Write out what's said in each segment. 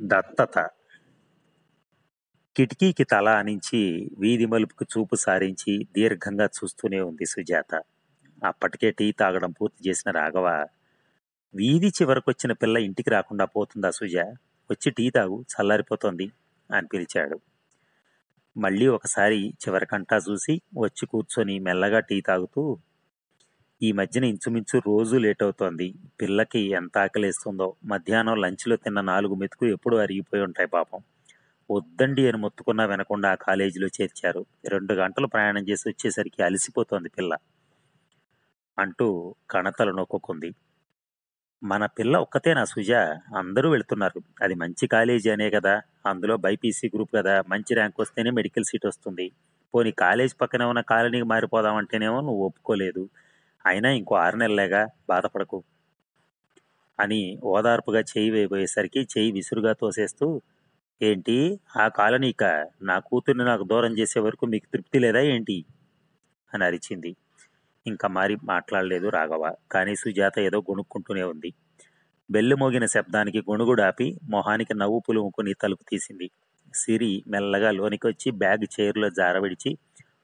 దత్తత. కిటికీకి తల అనించి వీధి మలుపుకు చూపు సారించి దీర్ఘంగా చూస్తూనే ఉంది సుజాత. అప్పటికే టీ తాగడం పూర్తి చేసిన రాఘవ వీధి చివరకొచ్చిన పిల్ల ఇంటికి రాకుండా పోతుందా సుజ? వచ్చి టీ తాగు చల్లారిపోతోంది అని పిలిచాడు. మళ్ళీ ఒకసారి చివరికంటా చూసి వచ్చి కూర్చొని మెల్లగా టీ తాగుతూ ఈ మధ్యన ఇంచుమించు రోజు లేట్ అవుతోంది పిల్లకి ఎంత ఆకలిస్తుందో మధ్యాహ్నం లంచ్లో తిన్న నాలుగు మెతుకు ఎప్పుడు అరిగిపోయి ఉంటాయి పాపం. వద్దండి అని మొత్తుకున్నా వినకుండా ఆ కాలేజీలో చేర్చారు. రెండు గంటలు ప్రయాణం చేసి వచ్చేసరికి అలసిపోతోంది పిల్ల. అంటూ కణతలు నొక్కుంది మన పిల్ల ఒక్కతేనా సుజ? అందరూ వెళ్తున్నారు. అది మంచి కాలేజీ అనే కదా. అందులో బైపీసీ గ్రూప్ కదా. మంచి ర్యాంక్ వస్తేనే మెడికల్ సీట్ వస్తుంది. పోనీ కాలేజ్ పక్కనే ఉన్న కాలనీకి మారిపోదామంటేనేమో నువ్వు ఒప్పుకోలేదు. అయినా ఇంకో ఆరు నెలలేగా బాధపడకు అని ఓదార్పుగా చేయి వేయబోయేసరికి చేయి విసురుగా తోసేస్తూ ఏంటి? ఆ కాలనీక నా కూతుర్ని నాకు దూరం చేసే వరకు మీకు తృప్తి లేదా ఏంటి? అని అరిచింది. ఇంకా మారి మాట్లాడలేదు రాఘవ. కానీ సుజాత ఏదో గొణుక్కుంటూనే ఉంది. బెల్లు మోగిన శబ్దానికి గొణుగుడు ఆపి మొహానికి నవ్వు పులుముకుని తలుపు తీసింది. సిరి మెల్లగా లోనికి వచ్చి బ్యాగ్ చైర్లో జారవిడిచి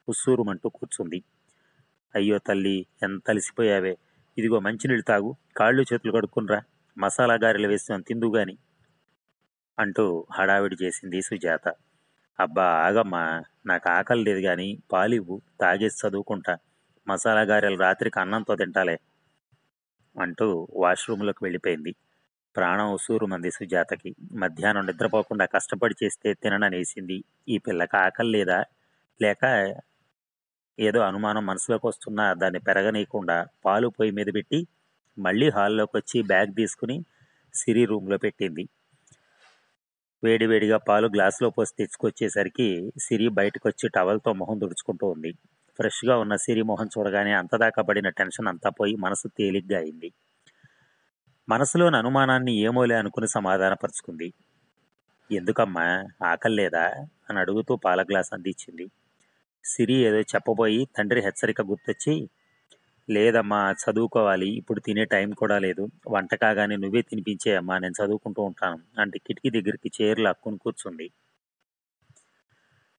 ఉస్సూరుమంటూ కూర్చుంది. అయ్యో తల్లి ఎంత అలసిపోయావే? ఇదిగో మంచినీళ్ళు తాగు కాళ్ళు చేతులు కడుక్కునరా మసాలా గారెలు వేస్తాం తిందు గాని అంటూ హడావిడి చేసింది సుజాత. అబ్బా ఆగమ్మా నాకు ఆకలి లేదు కానీ పాలివ్వు తాగేసి చదువుకుంటా మసాలా గారెలు రాత్రికి అన్నంతో తింటాలే అంటూ వాష్రూమ్లోకి వెళ్ళిపోయింది. ప్రాణం ఉసూరు మంది సుజాతకి. మధ్యాహ్నం నిద్రపోకుండా కష్టపడి చేస్తే తినననేసింది ఈ పిల్లకి ఆకలి లేదా? లేక ఏదో అనుమానం మనసులోకి వస్తున్నా దాన్ని పెరగనీయకుండా పాలు పొయ్యి మీద పెట్టి మళ్ళీ హాల్లోకి వచ్చి బ్యాగ్ తీసుకుని సిరి రూమ్లో పెట్టింది. వేడివేడిగా పాలు గ్లాసులో పోసి తెచ్చుకొచ్చేసరికి సిరి బయటకు వచ్చి టవల్తో మొహం తుడుచుకుంటూ ఉంది. ఫ్రెష్గా ఉన్న సిరి మొహం చూడగానే అంతదాకా పడిన టెన్షన్ అంతా పోయి మనసు తేలిగ్గా అయింది. మనసులోని అనుమానాన్ని ఏమోలే అనుకుని సమాధానపరుచుకుంది. ఎందుకమ్మా ఆకలి లేదా అని అడుగుతూ పాల గ్లాస్ అందించింది. సిరి ఏదో చెప్పబోయి తండ్రి హెచ్చరిక గుర్తొచ్చి లేదమ్మా చదువుకోవాలి. ఇప్పుడు తినే టైం కూడా లేదు. వంట కాగానే నువ్వే తినిపించే అమ్మా నేను చదువుకుంటూ ఉంటాను. అంటే కిటికీ దగ్గరికి చైర్లు అక్కుని కూర్చుంది.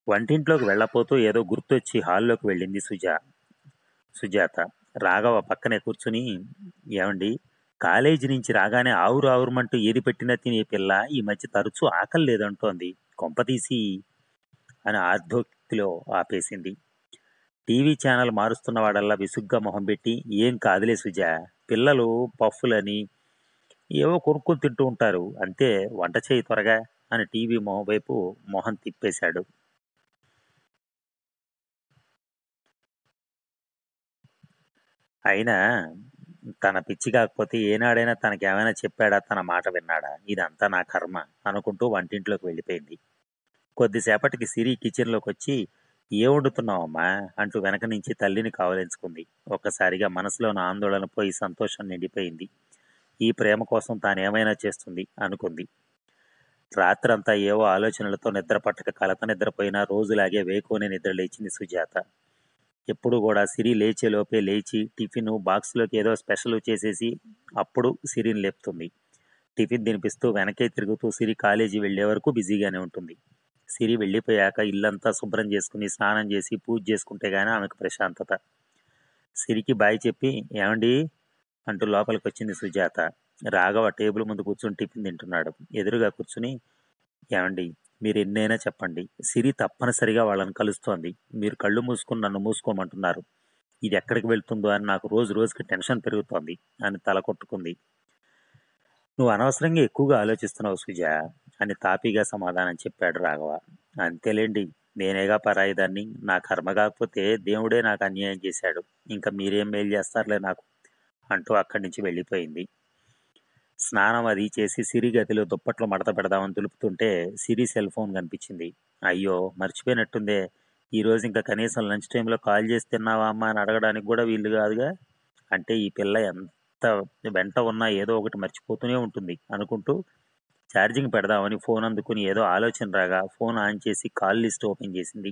వంటింట్లోకి వెళ్ళపోతూ ఏదో గుర్తొచ్చి హాల్లోకి వెళ్ళింది సుజా. సుజాత రాఘవ పక్కనే కూర్చుని ఏమండి కాలేజీ నుంచి రాగానే ఆవురు ఆవురమంటూ ఏది పెట్టినా తినే పిల్ల ఈ మధ్య తరచూ ఆకలి లేదంటోంది. కొంపతీసి అని ఆర్ధోక్తిలో ఆపేసింది. టీవీ ఛానల్ మారుస్తున్న వాడల్లా విసుగ్గా మొహం పెట్టి ఏం కాదులే సుజా పిల్లలు పఫ్ఫులని ఏవో కొనుక్కొని తింటూ ఉంటారు. అంతే వంట చేయి త్వరగా అని టీవీ మొహం వైపు మొహం తిప్పేశాడు. అయినా తన పిచ్చి కాకపోతే ఏనాడైనా తనకేమైనా చెప్పాడా తన మాట విన్నాడా? ఇదంతా నా కర్మ అనుకుంటూ వంటింట్లోకి వెళ్ళిపోయింది. కొద్దిసేపటికి సిరి కిచెన్లోకి వచ్చి ఏ వండుతున్నావమ్మా? అంటూ వెనక నుంచి తల్లిని కావలించుకుంది. ఒక్కసారిగా మనసులోని ఆందోళన పోయి సంతోషం నిండిపోయింది. ఈ ప్రేమ కోసం తాను ఏమైనా చేస్తుంది? అనుకుంది. రాత్రంతా ఏవో ఆలోచనలతో నిద్ర పట్టక కలత నిద్రపోయినా రోజులాగే వేకోనే నిద్ర లేచింది సుజాత. ఎప్పుడు కూడా సిరి లేచేలోపే లేచి టిఫిన్ బాక్స్లోకి ఏదో స్పెషల్ చేసేసి అప్పుడు సిరిని లేపుతుంది. టిఫిన్ తినిపిస్తూ వెనకే తిరుగుతూ సిరి కాలేజీ వెళ్ళే వరకు బిజీగానే ఉంటుంది. సిరి వెళ్ళిపోయాక ఇల్లంతా శుభ్రం చేసుకుని స్నానం చేసి పూజ చేసుకుంటే గానీ ఆమెకు ప్రశాంతత. సిరికి బాయ్ చెప్పి ఏమండి? అంటూ లోపలికి వచ్చింది సుజాత. రాఘవ టేబుల్ ముందు కూర్చుని టిఫిన్ తింటున్నాడు. ఎదురుగా కూర్చుని ఏమండి మీరు ఎన్నైనా చెప్పండి. సిరి తప్పనిసరిగా వాళ్ళని కలుస్తోంది. మీరు కళ్ళు మూసుకుని నన్ను మూసుకోమంటున్నారు. ఇది ఎక్కడికి వెళ్తుందో అని నాకు రోజు రోజుకి టెన్షన్ పెరుగుతోంది అని తల కొట్టుకుంది. నువ్వు అనవసరంగా ఎక్కువగా ఆలోచిస్తున్నావు సుజా. అని తాపీగా సమాధానం చెప్పాడు రాఘవ. అంతేలేండి నేనేగా పరాయిదాన్ని నా కర్మ కాకపోతే దేవుడే నాకు అన్యాయం చేశాడు. ఇంకా మీరేం మేలు చేస్తారులే నాకు? అంటూ అక్కడి నుంచి వెళ్ళిపోయింది. స్నానం అది చేసి సిరి గదిలో దుప్పట్లు మడత పెడదామని తెలుపుతుంటే సిరి సెల్ ఫోన్ కనిపించింది. అయ్యో మర్చిపోయినట్టుందే. ఈరోజు ఇంకా కనీసం లంచ్ టైంలో కాల్ చేసి తిన్నావా అమ్మా అని అడగడానికి కూడా వీలు కాదుగా? అంటే ఈ పిల్ల ఎంత వెంట ఉన్నా ఏదో ఒకటి మర్చిపోతూనే ఉంటుంది అనుకుంటూ ఛార్జింగ్ పెడదామని ఫోన్ అందుకుని ఏదో ఆలోచన రాగా ఫోన్ ఆన్ చేసి కాల్ లిస్ట్ ఓపెన్ చేసింది.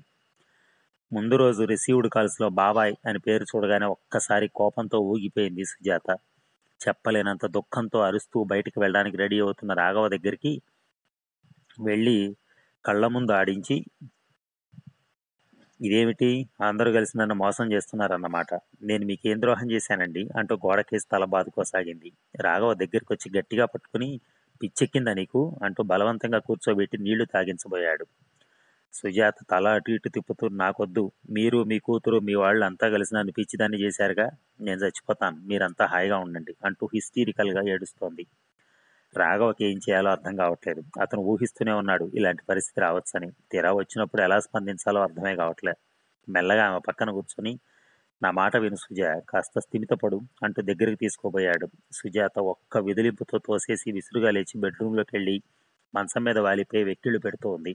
ముందు రోజు రిసీవ్డ్ కాల్స్లో బాబాయ్ అని పేరు చూడగానే ఒక్కసారి కోపంతో ఊగిపోయింది సుజాత. చెప్పలేనంత దుఃఖంతో అరుస్తూ బయటికి వెళ్ళడానికి రెడీ అవుతున్న రాఘవ దగ్గరికి వెళ్ళి కళ్ళ ముందు ఆడించి ఇదేమిటి? అందరూ కలిసి నన్ను మోసం చేస్తున్నారన్నమాట. నేను మీకేం ద్రోహం చేశానండి? అంటూ గోడకేసి తల బాదుకోసాగింది. రాఘవ దగ్గరికి వచ్చి గట్టిగా పట్టుకుని పిచ్చెక్కిందా నీకు? అంటూ బలవంతంగా కూర్చోబెట్టి నీళ్ళు తాగించబోయాడు. సుజాత తల అటు ఇటు తిప్పుతూ నాకొద్దు మీరు మీ కూతురు మీ వాళ్ళు అంతా కలిసి నన్ను పిచ్చిదాన్ని చేశారుగా నేను చచ్చిపోతాను మీరంతా హాయిగా ఉండండి అంటూ హిస్టీరికల్గా ఏడుస్తోంది. రాఘవకి ఏం చేయాలో అర్థం కావట్లేదు. అతను ఊహిస్తూనే ఉన్నాడు ఇలాంటి పరిస్థితి రావచ్చని. తీరా వచ్చినప్పుడు ఎలా స్పందించాలో అర్థమే కావట్లేదు మెల్లగా ఆమె పక్కన కూర్చొని నా మాట విను సుజ కాస్త స్థిమితపడు అంటూ దగ్గరికి తీసుకోబోయాడు. సుజాత ఒక్క విదిలింపుతో తోసేసి విసురుగా లేచి బెడ్రూమ్లోకి వెళ్ళి మంచం మీద వాలిపోయి వెక్కిళ్ళు పెడుతూ ఉంది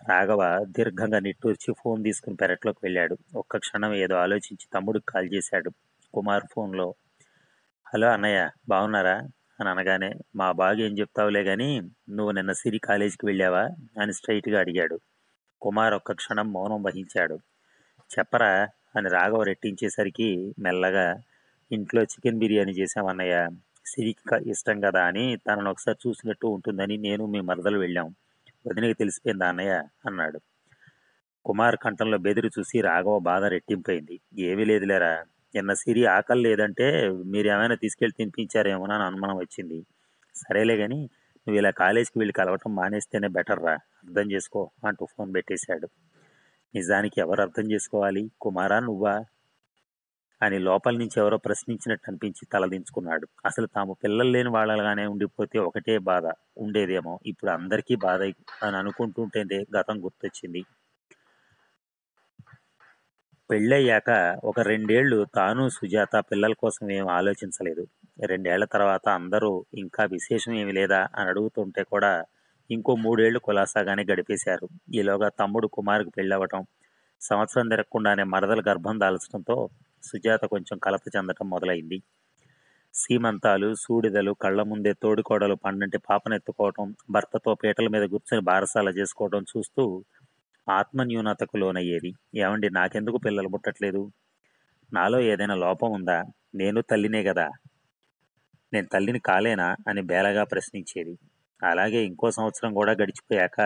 రాఘవ దీర్ఘంగా నిట్టూర్చి ఫోన్ తీసుకుని పెరట్లోకి వెళ్ళాడు. ఒక్క క్షణం ఏదో ఆలోచించి తమ్ముడికి కాల్ చేశాడు. కుమార్ ఫోన్లో హలో అన్నయ్య బాగున్నారా అని అనగానే మా బాగా ఏం చెప్తావులే కానీ నువ్వు నిన్న సిరి కాలేజీకి వెళ్ళావా? అని స్ట్రైట్గా అడిగాడు. కుమార్ ఒక్క క్షణం మౌనం వహించాడు. చెప్పరా అని రాఘవ రెట్టించేసరికి మెల్లగా ఇంట్లో చికెన్ బిర్యానీ చేసామన్నయ్య సిరికి ఇష్టం కదా అని తనను ఒకసారి చూసినట్టు ఉంటుందని నేను మీ మరదలు వెళ్ళాం. వదినకి తెలిసిపోయింది అన్నయ్య? అన్నాడు. కుమార్ కంఠంలో బెదిరి చూసి రాఘవ బాధ రెట్టింపైంది. ఏమీ లేదులేరా నిన్న సిరి ఆకలి లేదంటే మీరు ఏమైనా తీసుకెళ్ళి తినిపించారేమో అని అనుమానం వచ్చింది. సరేలే కానీ నువ్వు ఇలా కాలేజీకి వెళ్ళి కలవటం మానేస్తేనే బెటర్ రా అర్థం చేసుకో అంటూ ఫోన్ పెట్టేశాడు. నిజానికి ఎవరు అర్థం చేసుకోవాలి? కుమారా నువ్వా? అని లోపల నుంచి ఎవరో ప్రశ్నించినట్టు అనిపించి తలదించుకున్నాడు అసలు తాము పిల్లలు లేని వాళ్ళగానే ఉండిపోతే ఒకటే బాధ. ఉండేదేమో. ఇప్పుడు అందరికీ బాధ అని అనుకుంటుంటేనే గతం గుర్తొచ్చింది. పెళ్ళయ్యాక ఒక రెండేళ్ళు తాను సుజాత పిల్లల కోసం ఏం ఆలోచించలేదు. రెండేళ్ళ తర్వాత అందరూ ఇంకా విశేషం ఏమి లేదా అని అడుగుతుంటే కూడా ఇంకో మూడేళ్ళు కులాసాగానే గడిపేశారు. ఈలోగా తమ్ముడు కుమార్కి పెళ్ళవటం సంవత్సరం తిరగకుండానే మరదలు గర్భం దాల్చడంతో సుజాత కొంచెం కలత చెందటం మొదలైంది. సీమంతాలు సూడిదలు కళ్ళ ముందే తోడుకోడలు పండంటి పాపనెత్తుకోవటం భర్తతో పీటల మీద కూర్చొని బారసాల చేసుకోవటం చూస్తూ ఆత్మన్యూనతకు లోనయ్యేది. ఏమండి నాకెందుకు పిల్లలు పుట్టట్లేదు నాలో ఏదైనా లోపం ఉందా? నేను తల్లినే కదా నేను తల్లిని కాలేనా? అని బేలగా ప్రశ్నించేది. అలాగే ఇంకో సంవత్సరం కూడా గడిచిపోయాక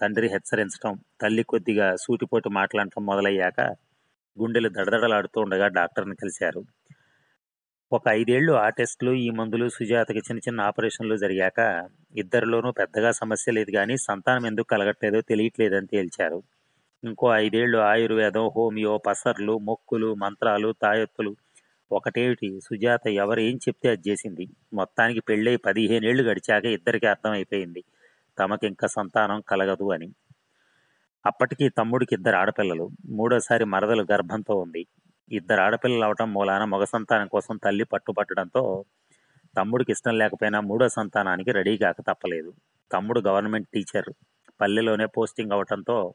తండ్రి హెచ్చరించటం తల్లి కొద్దిగా సూటిపోటు మాట్లాడటం మొదలయ్యాక గుండెలు దడదడలాడుతూ ఉండగా డాక్టర్ని కలిశారు. ఒక ఐదేళ్ళు ఆ టెస్టులు ఈ మందులు సుజాతకి చిన్న చిన్న ఆపరేషన్లు జరిగాక ఇద్దరిలోనూ పెద్దగా సమస్య లేదు కానీ సంతానం ఎందుకు కలగట్లేదో తెలియట్లేదని తేల్చారు. ఇంకో ఐదేళ్ళు ఆయుర్వేదం హోమియో పసర్లు మొక్కులు మంత్రాలు తాయెత్తులు ఒకటేమిటి? సుజాత ఎవరు ఏం చెప్తే అది చేసింది. మొత్తానికి పెళ్ళై పదిహేనేళ్ళు గడిచాక ఇద్దరికి అర్థమైపోయింది. తమకింక సంతానం కలగదు అని. అప్పటికీ తమ్ముడికి ఇద్దరు ఆడపిల్లలు. మూడోసారి మరదలు గర్భంతో ఉంది. ఇద్దరు ఆడపిల్లలు అవటం మూలాన మగ సంతానం కోసం తల్లి పట్టుపట్టడంతో తమ్ముడికి ఇష్టం లేకపోయినా మూడో సంతానానికి రెడీ కాక తప్పలేదు. తమ్ముడు గవర్నమెంట్ టీచర్. పల్లెలోనే పోస్టింగ్ అవటంతో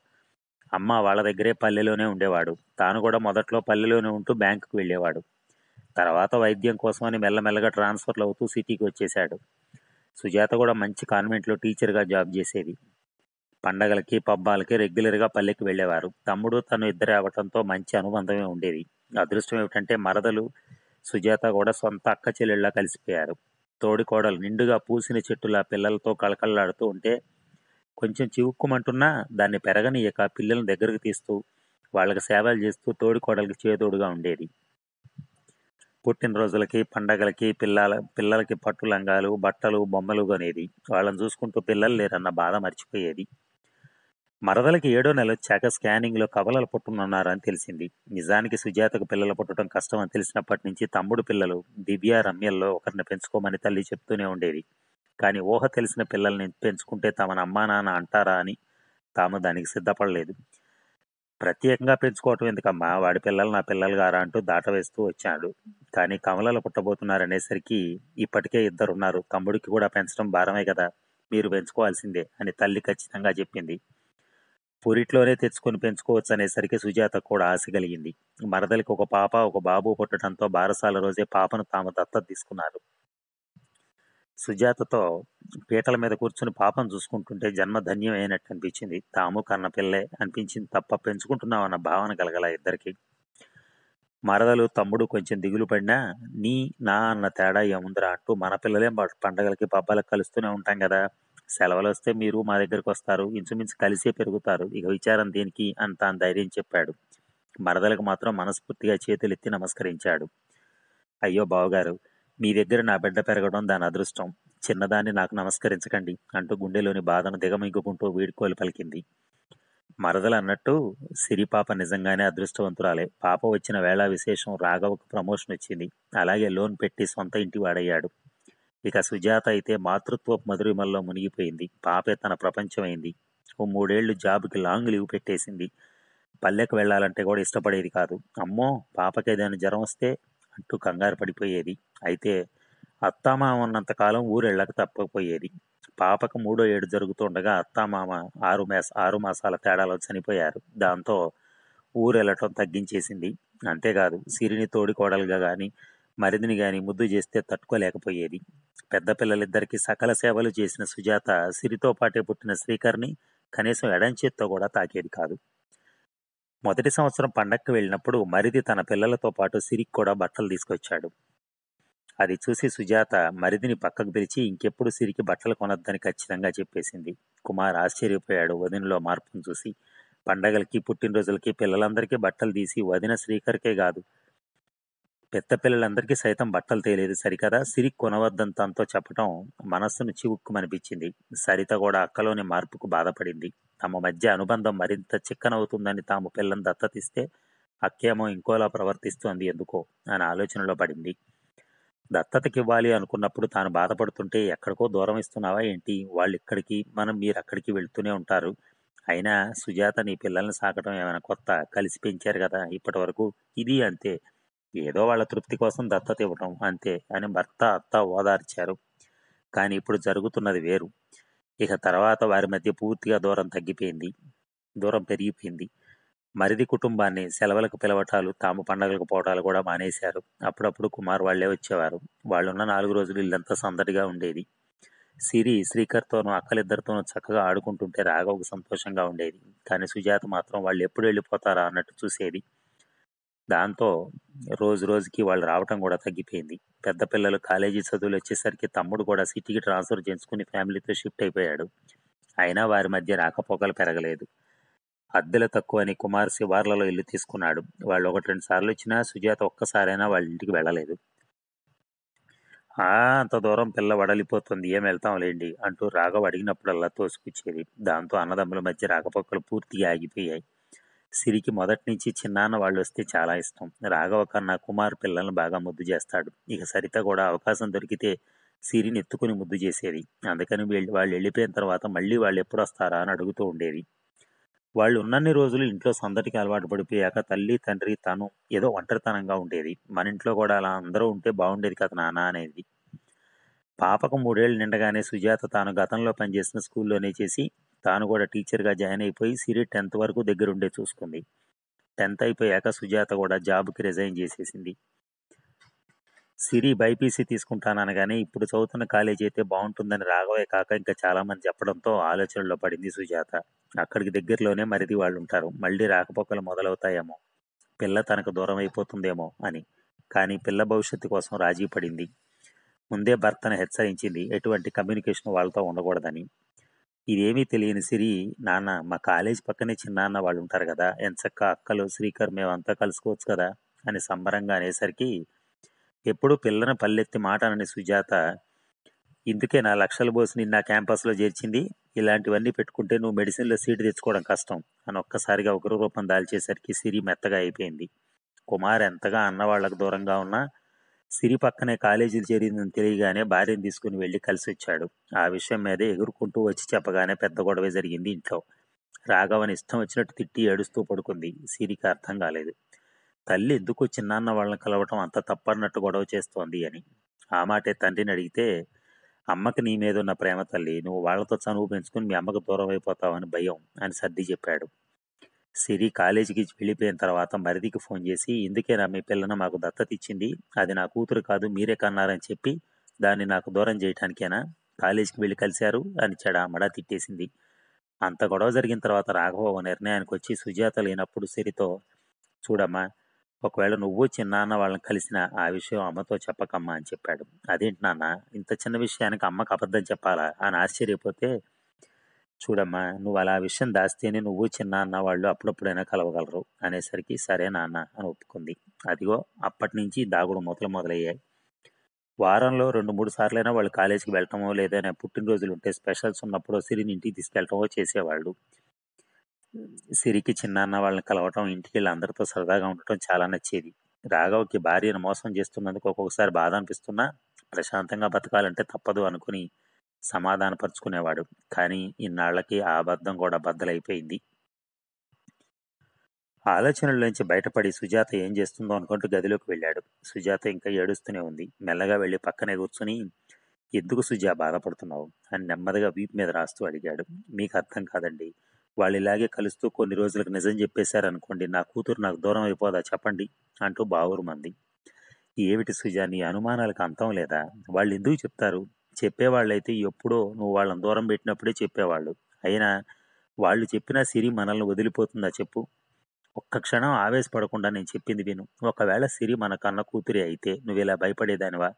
అమ్మ వాళ్ళ దగ్గరే పల్లెలోనే ఉండేవాడు. తాను కూడా మొదట్లో పల్లెలోనే ఉంటూ బ్యాంకుకు వెళ్ళేవాడు. తర్వాత వైద్యం కోసమని మెల్లమెల్లగా ట్రాన్స్ఫర్లు అవుతూ సిటీకి వచ్చేశాడు. సుజాత కూడా మంచి కాన్వెంట్లో టీచర్గా జాబ్ చేసేది. పండగలకి పబ్బాలకి రెగ్యులర్గా పల్లెకి వెళ్ళేవారు. తమ్ముడు తను ఇద్దరే అవటంతో మంచి అనుబంధమే ఉండేది. అదృష్టం ఏమిటంటే మరదలు సుజాత కూడా సొంత అక్క చెల్లెళ్ళ కలిసిపోయారు. తోడికోడలు నిండుగా పూసిన చెట్టులా పిల్లలతో కళకళలాడుతూ ఉంటే కొంచెం చివుక్కుమంటున్నా దాన్ని పెరగనీయక పిల్లల్ని దగ్గరకు తీస్తూ వాళ్ళకి సేవలు చేస్తూ తోడికోడలకి చేదోడుగా ఉండేది. పుట్టినరోజులకి పండగలకి పిల్లల పిల్లలకి పట్టు లంగాలు బట్టలు బొమ్మలు కొనేది. వాళ్ళని చూసుకుంటూ పిల్లలు లేరన్న బాధ మర్చిపోయేది. మరదలకి ఏడో నెల వచ్చాక స్కానింగ్లో కవలలు పుట్టునున్నారని తెలిసింది. నిజానికి సుజాతకు పిల్లలు పుట్టడం కష్టం అని తెలిసినప్పటి నుంచి తమ్ముడు పిల్లలు దివ్య రమ్యల్లో ఒకరిని పెంచుకోమని తల్లి చెప్తూనే ఉండేది. కానీ ఊహ తెలిసిన పిల్లల్ని పెంచుకుంటే తమను అమ్మా నాన్న అంటారా అని తాము దానికి సిద్ధపడలేదు. ప్రత్యేకంగా పెంచుకోవటం ఎందుకమ్మా? వాడి పిల్లలు నా పిల్లలు గారా అంటూ దాటవేస్తూ వచ్చాడు. కానీ కమలలు పుట్టబోతున్నారనేసరికి ఇప్పటికే ఇద్దరున్నారు. తమ్ముడికి కూడా పెంచడం భారమే కదా. మీరు పెంచుకోవాల్సిందే అని తల్లి ఖచ్చితంగా చెప్పింది. పురిట్లోనే తెచ్చుకొని పెంచుకోవచ్చు అనేసరికి సుజాత కూడా ఆశ కలిగింది. మరదలికి ఒక పాప ఒక బాబు పుట్టడంతో బారసాల రోజే పాపను తాము దత్తత తీసుకున్నారు. సుజాతతో పీటల మీద కూర్చుని పాపం చూసుకుంటుంటే జన్మ ధన్యం అయినట్టు అనిపించింది. తాము కన్నపిల్లే అనిపించింది తప్ప పెంచుకుంటున్నామన్న భావన కలగల ఇద్దరికి. మరదలు తమ్ముడు కొంచెం దిగులు పడినా నీ నా అన్న తేడా ఏముందిరా అంటూ మన పిల్లలే పండగలకి పబ్బాలకు కలుస్తూనే ఉంటాం కదా. సెలవులు వస్తే మీరు మా దగ్గరికి వస్తారు. ఇంచుమించు కలిసే పెరుగుతారు. ఇక విచారం దేనికి? అని తాను ధైర్యం చెప్పాడు. మరదలకు మాత్రం మనస్ఫూర్తిగా చేతులెత్తి నమస్కరించాడు. అయ్యో బావగారు మీ దగ్గర నా బిడ్డ పెరగడం దాని అదృష్టం. చిన్నదాన్ని నాకు నమస్కరించకండి అంటూ గుండెలోని బాధను దిగమింగుకుంటూ వీడ్కోలు పలికింది. మరదలు అన్నట్టు సిరి పాప నిజంగానే అదృష్టవంతురాలే. పాప వచ్చిన వేళ విశేషం రాఘవకు ప్రమోషన్ వచ్చింది అలాగే లోన్ పెట్టి సొంత ఇంటి వాడయ్యాడు. ఇక సుజాత అయితే మాతృత్వ మధురిమల్లో మునిగిపోయింది. పాపే తన ప్రపంచమైంది. ఓ మూడేళ్ళు జాబ్కి లాంగ్ లీవ్ పెట్టేసింది. పల్లెకు వెళ్ళాలంటే కూడా ఇష్టపడేది కాదు. అమ్మో పాపకేదైనా జ్వరం వస్తే అంటూ కంగారు పడిపోయేది. అయితే అత్తామామ ఉన్నంతకాలం ఊరెళ్ళక తప్పకపోయేది. పాపకు మూడో ఏడు జరుగుతుండగా అత్తామామ ఆరు మాస ఆరు మాసాల తేడాలో చనిపోయారు. దాంతో ఊరెళ్ళటం తగ్గించేసింది. అంతేకాదు సిరిని తోడి కోడలుగా మరిదిని కానీ ముద్దు చేస్తే తట్టుకోలేకపోయేది. పెద్ద పిల్లలిద్దరికీ సకల సేవలు చేసిన సుజాత సిరితో పాటే పుట్టిన శ్రీకర్ని కనీసం ఎడంచేత్తో కూడా తాకేది కాదు. మొదటి సంవత్సరం పండక్కి వెళ్ళినప్పుడు మరిది తన పిల్లలతో పాటు సిరికి కూడా బట్టలు తీసుకొచ్చాడు. అది చూసి సుజాత మరిదిని పక్కకు పిలిచి ఇంకెప్పుడు సిరికి బట్టలు కొనొద్దని ఖచ్చితంగా చెప్పేసింది. కుమార్ ఆశ్చర్యపోయాడు వదినలో మార్పును చూసి. పండగలకి పుట్టినరోజులకి పిల్లలందరికీ బట్టలు తీసి వదిన శ్రీకర్కే కాదు పెద్ద పిల్లలందరికీ సైతం బట్టలు తేలేదు సరికదా? సిరి కొనవద్దని తనతో చెప్పటం మనస్సును చివుక్కుమనిపించింది. సరిత కూడా అక్కలోని మార్పుకు బాధపడింది. తమ మధ్య అనుబంధం మరింత చిక్కనవుతుందని తాము పిల్లని దత్తతిస్తే అక్కేమో ఇంకోలా ప్రవర్తిస్తోంది ఎందుకో అని ఆలోచనలో పడింది. దత్తతకి ఇవ్వాలి అనుకున్నప్పుడు తాను బాధపడుతుంటే ఎక్కడికో దూరం ఇస్తున్నావా ఏంటి? వాళ్ళు ఇక్కడికి మనం మీరు అక్కడికి వెళ్తూనే ఉంటారు. అయినా సుజాత నీ పిల్లల్ని సాకటం ఏమైనా కొత్త కలిసి పెంచారు కదా ఇప్పటి వరకు ఇది అంతే. ఏదో వాళ్ళ తృప్తి కోసం దత్తత ఇవ్వటం అంతే అని భర్త అత్త ఓదార్చారు. కానీ ఇప్పుడు జరుగుతున్నది వేరు. ఇక తర్వాత వారి మధ్య పూర్తిగా దూరం తగ్గిపోయింది. దూరం పెరిగిపోయింది. మరిది కుటుంబాన్ని సెలవులకు పిలవటాలు తాము పండగలకు పోవటాలు కూడా మానేశారు. అప్పుడప్పుడు కుమార్ వాళ్ళే వచ్చేవారు. వాళ్ళున్న నాలుగు రోజులు ఇల్లంతా సందడిగా ఉండేది. సిరి శ్రీకర్తోనూ అక్కలిద్దరితోనూ చక్కగా ఆడుకుంటుంటే రాఘవకు సంతోషంగా ఉండేది. కానీ సుజాత మాత్రం వాళ్ళు ఎప్పుడు వెళ్ళిపోతారా అన్నట్టు చూసేది. దాంతో రోజు రోజుకి వాళ్ళు రావటం కూడా తగ్గిపోయింది. పెద్ద పిల్లలు కాలేజీ చదువులు వచ్చేసరికి తమ్ముడు కూడా సిటీకి ట్రాన్స్ఫర్ చేసుకుని ఫ్యామిలీతో షిఫ్ట్ అయిపోయాడు. అయినా వారి మధ్య రాకపోకలు పెరగలేదు. అద్దెలు తక్కువని కుమార్ శివార్లలో ఇల్లు తీసుకున్నాడు. వాళ్ళు ఒకటి రెండు సార్లు వచ్చినా సుజాత ఒక్కసారైనా వాళ్ళ ఇంటికి వెళ్ళలేదు. ఆ అంత దూరం పిల్ల వడలిపోతుంది. ఏం వెళ్తాంలేండి అంటూ రాఘవ్ అడిగినప్పుడల్లా తోసుకొచ్చేది దాంతో అన్నదమ్ముల మధ్య రాకపోకలు పూర్తిగా ఆగిపోయాయి. సిరికి మొదటి నుంచి చిన్నాన్న వాళ్ళు వస్తే చాలా ఇష్టం. రాఘవ కన్నా కుమార్ పిల్లల్ని బాగా ముద్దు చేస్తాడు. ఇక సరిత కూడా అవకాశం దొరికితే సిరిని ఎత్తుకుని ముద్దు చేసేది. అందుకని వీళ్ళు వాళ్ళు వెళ్ళిపోయిన తర్వాత మళ్ళీ వాళ్ళు ఎప్పుడు వస్తారా అని అడుగుతూ ఉండేది. వాళ్ళు ఉన్నన్ని రోజులు ఇంట్లో సందడికి అలవాటు పడిపోయాక తల్లి తండ్రి తను ఏదో ఒంటరితనంగా ఉండేది. మన ఇంట్లో కూడా అలా అందరూ ఉంటే బాగుండేది కదా నాన్న అనేది. పాపకు మూడేళ్ళు నిండగానే సుజాత తాను గతంలో పనిచేసిన స్కూల్లోనే చేసి తాను కూడా టీచర్గా జాయిన్ అయిపోయి సిరి టెన్త్ వరకు దగ్గరుండే చూసుకుంది. టెన్త్ అయిపోయాక సుజాత కూడా జాబ్కి రిజైన్ చేసేసింది. సిరి బైపీసీ తీసుకుంటాననగానే ఇప్పుడు చదువుతున్న కాలేజీ అయితే బాగుంటుందని రాఘవే కాక ఇంకా చాలామంది చెప్పడంతో ఆలోచనలో పడింది సుజాత. అక్కడికి దగ్గరలోనే మరిది వాళ్ళు ఉంటారు మళ్ళీ రాకపోకలు మొదలవుతాయేమో. పిల్ల తనకు దూరం అయిపోతుందేమో అని. కానీ పిల్ల భవిష్యత్తు కోసం రాజీ పడింది. ముందే భర్తను హెచ్చరించింది. ఎటువంటి కమ్యూనికేషన్ వాళ్ళతో ఉండకూడదని. ఇదేమీ తెలియని సిరి నాన్న మా కాలేజ్ పక్కనే చిన్నాన్న వాళ్ళు ఉంటారు కదా ఎంచక్క అక్కలు శ్రీకర్ మేమంతా కలుసుకోవచ్చు కదా అని సంబరంగా అనేసరికి ఎప్పుడూ పిల్లని పల్లెత్తి మాట అనని సుజాత ఇందుకే నా లక్షలు పోసి నిన్న క్యాంపస్లో చేర్చింది ఇలాంటివన్నీ పెట్టుకుంటే నువ్వు మెడిసిన్లో సీటు తెచ్చుకోవడం కష్టం అని ఒక్కసారిగా ఉగ్రరూపం రూపం దాల్చేసరికి సిరి మెత్తగా అయిపోయింది. కుమార్ ఎంతగా అన్నవాళ్ళకు దూరంగా ఉన్నా సిరి పక్కనే కాలేజీలు చేరిందని తెలియగానే భార్యను తీసుకుని వెళ్ళి కలిసి వచ్చాడు ఆ విషయం మీదే ఎగురుకుంటూ వచ్చి చెప్పగానే పెద్ద గొడవ జరిగింది ఇంట్లో. రాఘవని ఇష్టం వచ్చినట్టు తిట్టి ఏడుస్తూ పడుకుంది. సిరికి అర్థం కాలేదు. తల్లి ఎందుకు చిన్నాన్న వాళ్ళని కలవటం అంత తప్పన్నట్టు గొడవ చేస్తోంది అని. ఆ మాటే తండ్రిని అడిగితే అమ్మకి నీ మీద ఉన్న ప్రేమ తల్లి నువ్వు వాళ్ళతో చనువు పెంచుకుని మీ అమ్మకు దూరం అయిపోతావని భయం అని సర్ది చెప్పాడు. సిరి కాలేజీకి వెళ్ళిపోయిన తర్వాత మరిదికి ఫోన్ చేసి ఇందుకేనా మీ పిల్లను మాకు దత్తత ఇచ్చింది అది నా కూతురు కాదు మీరే కన్నారని చెప్పి దాన్ని నాకు దూరం చేయటానికేనా? కాలేజీకి వెళ్ళి కలిశారు అని చెడామడా తిట్టేసింది. అంత గొడవ జరిగిన తర్వాత రాఘవ ఓ నిర్ణయానికి వచ్చి సుజాత లేనప్పుడు సిరితో చూడమ్మా ఒకవేళ నువ్వు చిన్నాన్న వాళ్ళని కలిసిన ఆ విషయం అమ్మతో చెప్పకమ్మా అని చెప్పాడు. అదేంటి నాన్న ఇంత చిన్న విషయానికి అమ్మకు అబద్ధం చెప్పాలా? అని ఆశ్చర్యపోతే చూడమ్మా నువ్వు అలా విషయం దాస్తేనే నువ్వు చిన్నాన్న వాళ్ళు అప్పుడప్పుడైనా కలవగలరు అనేసరికి సరే నాన్న అని ఒప్పుకుంది. అదిగో అప్పటి నుంచి దాగుడు మొదలు మొదలయ్యాయి. వారంలో రెండు మూడు సార్లైనా వాళ్ళు కాలేజీకి వెళ్ళటమో లేదైనా పుట్టినరోజులు ఉంటే స్పెషల్స్ ఉన్నప్పుడు సిరిని ఇంటికి తీసుకెళ్ళటమో చేసేవాళ్ళు. సిరికి చిన్నాన్న వాళ్ళని కలవటం ఇంటికి వెళ్ళి అందరితో సరదాగా ఉండటం చాలా నచ్చేది. రాఘవ్కి భార్యను మోసం చేస్తున్నందుకు ఒక్కొక్కసారి బాధ అనిపిస్తున్నా ప్రశాంతంగా బతకాలంటే తప్పదు అనుకుని సమాధానపరుచుకునేవాడు. కానీ ఇన్నాళ్ళకి ఆ అబద్ధం కూడా బద్దలైపోయింది. ఆలోచనల్లోంచి బయటపడి సుజాత ఏం చేస్తుందో అనుకుంటూ గదిలోకి వెళ్ళాడు. సుజాత ఇంకా ఏడుస్తూనే ఉంది. మెల్లగా వెళ్ళి పక్కనే కూర్చుని ఎందుకు సుజా బాధపడుతున్నావు? అని నెమ్మదిగా వీపు మీద రాస్తూ అడిగాడు. మీకు అర్థం కాదండి. వాళ్ళు ఇలాగే కలుస్తూ కొన్ని రోజులకు నిజం చెప్పేశారనుకోండి నా కూతురు నాకు దూరం అయిపోదా చెప్పండి అంటూ బావురు మంది ఏమిటి సుజా నీ అనుమానాలకు అంతం లేదా? వాళ్ళు ఎందుకు చెప్తారు? చెప్పేవాళ్ళైతే ఎప్పుడో నువ్వు వాళ్ళని దూరం పెట్టినప్పుడే చెప్పేవాళ్ళు. అయినా వాళ్ళు చెప్పినా సిరి మనల్ని వదిలిపోతుందా చెప్పు? ఒక్క క్షణం ఆవేశపడకుండా నేను చెప్పింది విను. ఒకవేళ సిరి మన కన్న కూతురి అయితే నువ్వు ఇలా భయపడేదానివా?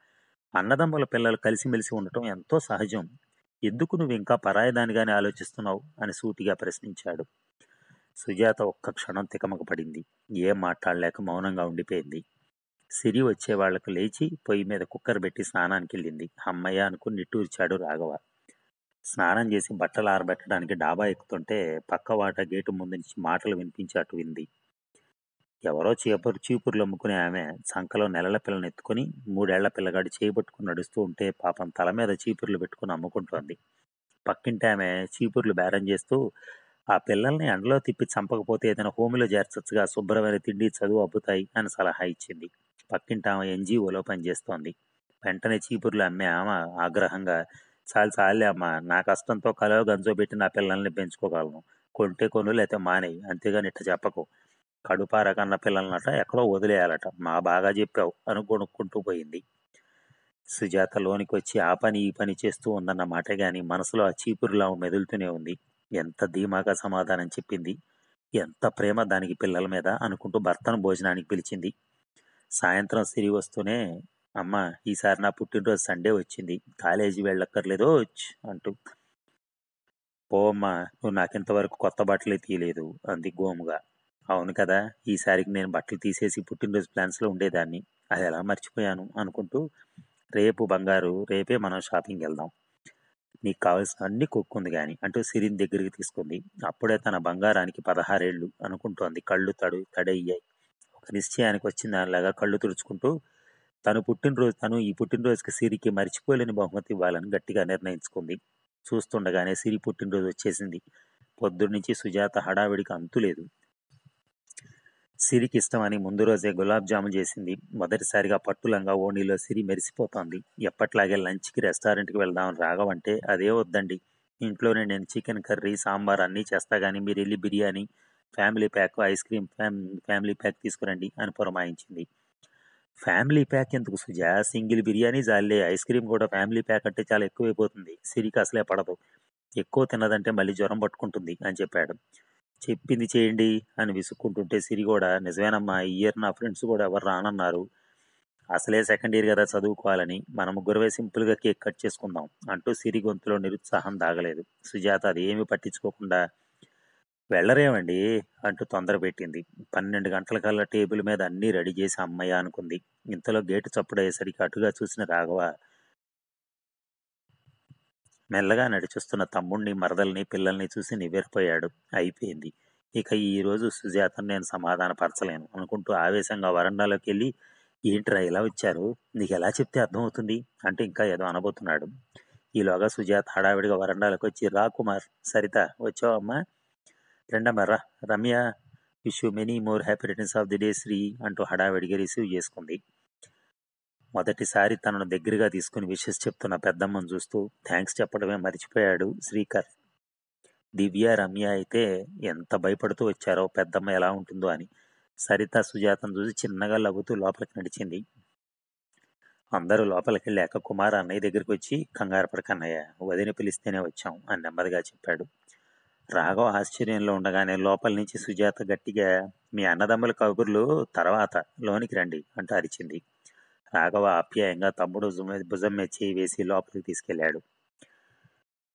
అన్నదమ్ముల పిల్లలు కలిసిమెలిసి ఉండటం ఎంతో సహజం. ఎందుకు నువ్వు ఇంకా పరాయదానిగానే ఆలోచిస్తున్నావు? అని సూటిగా ప్రశ్నించాడు. సుజాత ఒక్క క్షణం తికమక పడింది. ఏం మాట్లాడలేక మౌనంగా ఉండిపోయింది. సిరి వచ్చే వాళ్ళకు లేచి పొయ్యి మీద కుక్కర్ పెట్టి స్నానానికి వెళ్ళింది అమ్మయ్య అనుకుని నిట్టూర్చాడు రాఘవ. స్నానం చేసి బట్టలు ఆరబెట్టడానికి డాబా ఎక్కుతుంటే పక్క వాట గేటు ముందు నుంచి మాటలు వినిపించి అటు వింది. ఎవరో చీపురు చీపుర్లు అమ్ముకునే ఆమె సంకలో నెలల పిల్లని ఎత్తుకొని మూడేళ్ళ పిల్లగాడు చేయబట్టుకుని నడుస్తూ ఉంటే పాపం తల మీద చీపుర్లు పెట్టుకుని అమ్ముకుంటోంది. పక్కింటి ఆమె చీపుర్లు బేరం చేస్తూ ఆ పిల్లల్ని ఎండలో తిప్పి చంపకపోతే ఏదైనా హోమిలో చేర్చచ్చుగా శుభ్రమైన తిండి చదువు అబ్బుతాయి అని సలహా ఇచ్చింది. పక్కింటి ఆమె ఎన్జిఓలో పనిచేస్తోంది. వెంటనే చీపుర్లు అమ్మే ఆమె ఆగ్రహంగా చాలు చాలే అమ్మా నా కష్టంతో కలో గంజో పెట్టి నా పిల్లల్ని పెంచుకోగలను. కొంటే కొను లేకపోతే మానేయి. అంతేగాని ఇట్ట చెప్పకు. కడుపార కన్న పిల్లలనట ఎక్కడో వదిలేయాలట. మా బాగా చెప్పావు అని కొనుక్కుంటూ పోయింది. సుజాత లోనికి వచ్చి ఆ పని ఈ పని చేస్తూ ఉందన్న మాట కానీ మనసులో ఆ చీపురులా మెదులుతూనే ఉంది. ఎంత ధీమాగా సమాధానం చెప్పింది. ఎంత ప్రేమ దానికి పిల్లల మీద అనుకుంటూ భర్తను భోజనానికి పిలిచింది. సాయంత్రం సిరి వస్తూనే అమ్మ ఈసారి నా పుట్టినరోజు సండే వచ్చింది. కాలేజీ వెళ్ళక్కర్లేదో అంటూ పోమ్మా నువ్వు నాకింతవరకు కొత్త బట్టలే తీయలేదు అంది గోముగా. అవును కదా ఈసారికి నేను బట్టలు తీసేసి పుట్టినరోజు ప్లాన్స్లో ఉండేదాన్ని. అది ఎలా మర్చిపోయాను అనుకుంటూ రేపు బంగారు రేపే మనం షాపింగ్ వెళ్దాం. నీకు కావాల్సిన అన్ని కొక్కుంది కానీ అంటూ సిరిని దగ్గరికి తీసుకుంది. అప్పుడే తన బంగారానికి పదహారేళ్ళు అనుకుంటోంది. కళ్ళు తడు తడయ్యాయి. నిశ్చయానికి వచ్చింది దానిలాగా కళ్ళు తుడుచుకుంటూ తను పుట్టినరోజు తను ఈ పుట్టినరోజుకి సిరికి మర్చిపోలేని బహుమతి ఇవ్వాలని గట్టిగా నిర్ణయించుకుంది. చూస్తుండగానే సిరి పుట్టినరోజు వచ్చేసింది. పొద్దున్నుంచి సుజాత హడావిడికి అంతులేదు సిరికి ఇష్టమని ముందు రోజే గులాబ్ జాము చేసింది. మొదటిసారిగా పట్టులంగా ఓణిలో సిరి మెరిసిపోతోంది. ఎప్పట్లాగే లంచ్కి రెస్టారెంట్కి వెళ్దామని రాగవంటే అదే వద్దండి. ఇంట్లోనే నేను చికెన్ కర్రీ సాంబార్ అన్నీ చేస్తా కానీ మీరు వెళ్ళి biryani family pack ice cream fam family pack తీసుకురండి అని పురమాయించింది. ఫ్యామిలీ ప్యాక్ ఎందుకు సుజా? సింగిల్ బిర్యానీ జాలే ఐస్ క్రీమ్ కూడా ఫ్యామిలీ ప్యాక్ అంటే చాలా ఎక్కువైపోతుంది. సిరికి అసలే పడదు. ఎక్కువ తిన్నదంటే మళ్ళీ జ్వరం పట్టుకుంటుంది అని చెప్పాడు. చెప్పింది చేయండి అని విసుక్కుంటుంటే సిరి కూడా నిజమేనమ్మా ఈ ఇయర్ నా ఫ్రెండ్స్ కూడా ఎవరు రానన్నారు. అసలే సెకండ్ ఇయర్ కదా చదువుకోవాలని. మన ముగ్గురవే సింపుల్గా కేక్ కట్ చేసుకుందాం అంటూ సిరి గొంతులో నిరుత్సాహం దాగలేదు. సుజాత అది ఏమీ పట్టించుకోకుండా వెళ్ళరేమండి అంటూ తొందర పెట్టింది. పన్నెండు గంటల కల్లా టేబుల్ మీద అన్నీ రెడీ చేసి అమ్మయ్య అనుకుంది. ఇంతలో గేటు చప్పుడయ్యేసరికి అటుగా చూసిన రాఘవ మెల్లగా నడిచొస్తున్న తమ్ముణ్ణి మరదల్ని పిల్లల్ని చూసి నివ్వెరపోయాడు. అయిపోయింది. ఇక ఈ రోజు సుజాతను నేను సమాధానపరచలేను అనుకుంటూ ఆవేశంగా వరండాలోకి వెళ్ళి ఏంట్రా ఇలా వచ్చారు? నీకు ఎలా చెప్తే అర్థమవుతుంది? అంటే ఇంకా ఏదో అనబోతున్నాడు. ఈలోగా సుజాత హడావిడిగా వరండాలకు వచ్చి రా కుమార్ సరిత వచ్చావమ్మా? రెండమ్మ Ramya wish you many more happy returns of the day Sri అంటూ హడావిడిగా రిసీవ్ చేసుకుంది. మొదటిసారి తనను దగ్గరగా తీసుకుని విషెస్ చెప్తున్న పెద్దమ్మను చూస్తూ థ్యాంక్స్ చెప్పడమే మర్చిపోయాడు శ్రీకర్. దివ్య రమ్య అయితే ఎంత భయపడుతూ వచ్చారో పెద్దమ్మ ఎలా ఉంటుందో అని సరిత సుజాతను చూసి చిన్నగా లవ్వుతూ లోపలికి నడిచింది. అందరూ లోపలికి వెళ్ళాక కుమార్ అన్నయ్య దగ్గరికి వచ్చి కంగారు పడకన్నయ్య వదిన పిలిస్తేనే వచ్చాం అని నెమ్మదిగా చెప్పాడు. రాఘవ ఆశ్చర్యంలో ఉండగానే లోపల నుంచి సుజాత గట్టిగా మీ అన్నదమ్ముల కబుర్లు తర్వాత లోనికి రండి అంటూ అరిచింది. రాఘవ ఆప్యాయంగా తమ్ముడు భుజం మీద చేయి వేసి లోపలికి తీసుకెళ్ళాడు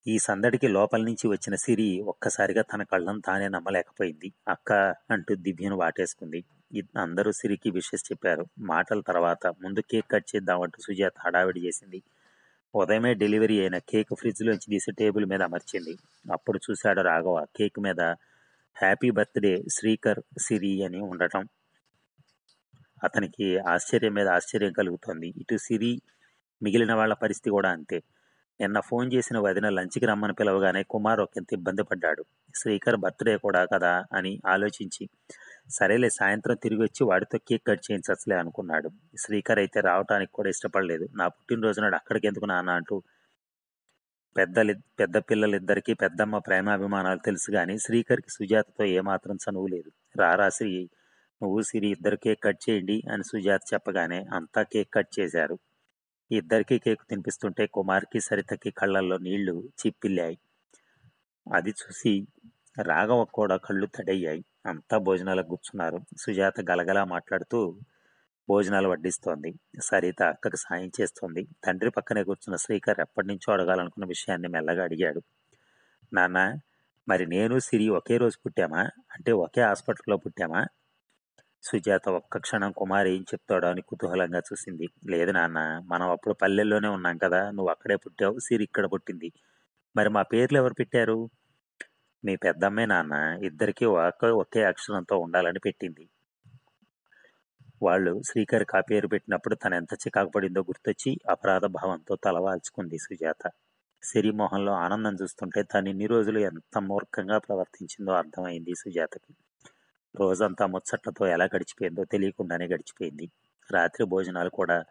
ఈ సందడికి లోపల నుంచి వచ్చిన సిరి ఒక్కసారిగా తన కళ్ళను తానే నమ్మలేకపోయింది. అక్క అంటూ దివ్యను వాటేసుకుంది. అందరూ సిరికి విషెస్ చెప్పారు. మాటల తర్వాత ముందు కేక్ కట్ చేద్దామంటూ సుజాత హడావిడి చేసింది. ఉదయమే డెలివరీ అయిన కేక్ ఫ్రిడ్జ్లోంచి తీసి టేబుల్ మీద అమర్చింది. అప్పుడు చూశాడు రాఘవ కేక్ మీద హ్యాపీ బర్త్డే శ్రీకర్ సిరి అని ఉండటం. అతనికి ఆశ్చర్యం మీద ఆశ్చర్యం కలుగుతోంది. ఇటు సిరి మిగిలిన వాళ్ళ పరిస్థితి కూడా అంతే. నిన్న ఫోన్ చేసిన వదిన లంచ్కి రమ్మని పిలవగానే కుమార్ ఒకంత ఇబ్బంది పడ్డాడు. శ్రీకర్ బర్త్డే కూడా కదా అని ఆలోచించి సరేలే సాయంత్రం తిరిగి వచ్చి వాడితో కేక్ కట్ చేయించలే అనుకున్నాడు. శ్రీకర్ అయితే రావటానికి కూడా ఇష్టపడలేదు. నా పుట్టినరోజు నాడు అక్కడికి ఎందుకు నాన్న అంటూ పెద్దలి పెద్ద పిల్లలిద్దరికీ పెద్దమ్మ ప్రేమాభిమానాలు తెలుసు కానీ శ్రీకర్కి సుజాతతో ఏమాత్రం చనువు లేదు. రారా శ్రీ నువ్వు సిరి ఇద్దరు కేక్ కట్ చేయండి అని సుజాత చెప్పగానే అంతా కేక్ కట్ చేశారు. ఇద్దరికీ కేక్ తినిపిస్తుంటే కుమార్కి సరితకి కళ్ళల్లో నీళ్ళు చిప్పిల్లాయి. అది చూసి రాఘవ కూడా కళ్ళు తడయ్యాయి. అంతా భోజనాలకు కూర్చున్నారు. సుజాత గలగలా మాట్లాడుతూ భోజనాలు వడ్డిస్తోంది. సరిత అక్కకు సాయం చేస్తోంది. తండ్రి పక్కనే కూర్చున్న శ్రీకర్ ఎప్పటి నుంచో అడగాలనుకున్న విషయాన్ని మెల్లగా అడిగాడు. నాన్న మరి నేను సిరి ఒకే రోజు పుట్టామా? అంటే ఒకే హాస్పిటల్లో పుట్టామా? సుజాత ఒక్క క్షణం కుమార్ ఏం చెప్తాడో అని కుతూహలంగా చూసింది. లేదు నాన్న మనం అప్పుడు పల్లెల్లోనే ఉన్నాం కదా. నువ్వు అక్కడే పుట్టావు సిరి ఇక్కడ పుట్టింది. మరి మా పేర్లు ఎవరు పెట్టారు? మీ పెద్దమ్మే నాన్న ఇద్దరికీ ఒకే ఒకే అక్షరంతో ఉండాలని పెట్టింది. వాళ్ళు శ్రీకర్ కాపేరు పెట్టినప్పుడు తను ఎంత చికాకు పడిందో గుర్తొచ్చి అపరాధ భావంతో తలవాల్చుకుంది సుజాత. సిరిమోహన్లో ఆనందం చూస్తుంటే తను ఇన్ని రోజులు ఎంత మూర్ఖంగా ప్రవర్తించిందో అర్థమైంది సుజాతకి. రోజంతా ముచ్చట్లతో ఎలా గడిచిపోయిందో తెలియకుండానే గడిచిపోయింది. రాత్రి భోజనాలు కూడా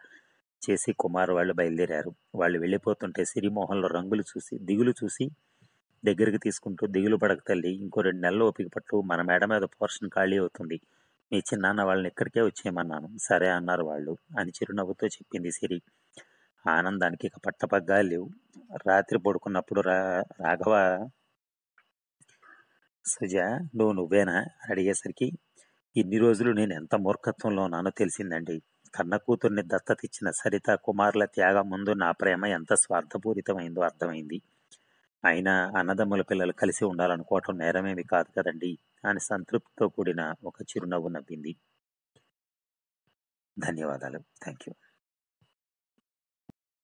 చేసి కుమార్ వాళ్ళు బయలుదేరారు. వాళ్ళు వెళ్ళిపోతుంటే సిరిమోహన్లో రంగులు చూసి దిగులు చూసి దగ్గరికి తీసుకుంటూ దిగులు పడక తల్లి. ఇంకో రెండు నెలలు ఓపిక పట్టు మన మేడ మీద పోర్షన్ ఖాళీ అవుతుంది. మీ చిన్నాన్న వాళ్ళని ఇక్కడికే వచ్చేయమన్నాను. సరే అన్నారు వాళ్ళు అని చిరునవ్వుతో చెప్పింది సిరి. ఆనందానికి ఇక పట్టపగ్గా లేవు. రాత్రి పడుకున్నప్పుడు రా రాఘవ సుజ నువ్వు నువ్వేనా? అని అడిగేసరికి ఇన్ని రోజులు నేను ఎంత మూర్ఖత్వంలో ఉన్నానో తెలిసిందండి. కన్న కూతుర్ని దత్తత ఇచ్చిన సరిత కుమారుల త్యాగం ముందు నా ప్రేమ ఎంత స్వార్థపూరితమైందో అర్థమైంది. అయినా అన్నదమ్ముల పిల్లలు కలిసి ఉండాలనుకోవటం నేరమేమి కాదు కదండి అని సంతృప్తితో కూడిన ఒక చిరునవ్వు నవ్వింది. ధన్యవాదాలు. Thank you